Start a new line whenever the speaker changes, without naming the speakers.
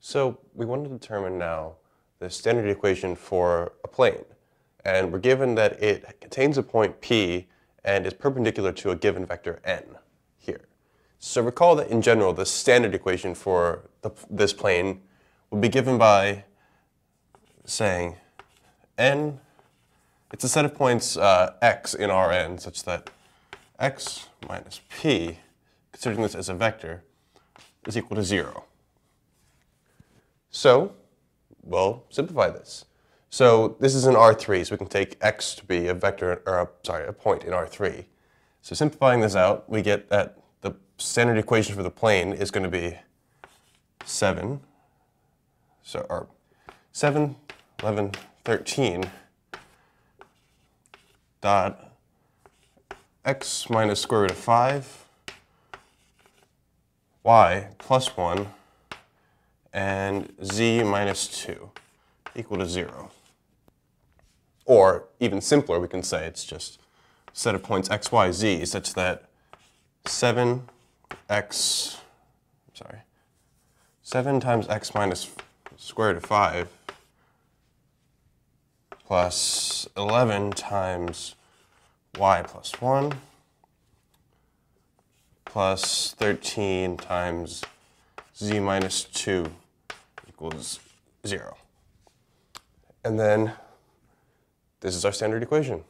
So we want to determine now the standard equation for a plane. And we're given that it contains a point P and is perpendicular to a given vector n here. So recall that in general, the standard equation for the, this plane would be given by saying n, it's a set of points uh, x in Rn such that x minus p, considering this as a vector, is equal to 0. So we'll simplify this. So this is in R3, so we can take x to be a vector, or a, sorry, a point in R3. So simplifying this out, we get that the standard equation for the plane is going to be 7, so, or 7, 11, 13 dot x minus square root of 5 y plus 1 and z minus 2 equal to 0. Or even simpler, we can say it's just a set of points x, y, z such that 7x, sorry, 7 times x minus square root of 5 plus 11 times y plus 1 plus 13 times z minus 2 equals 0. And then this is our standard equation.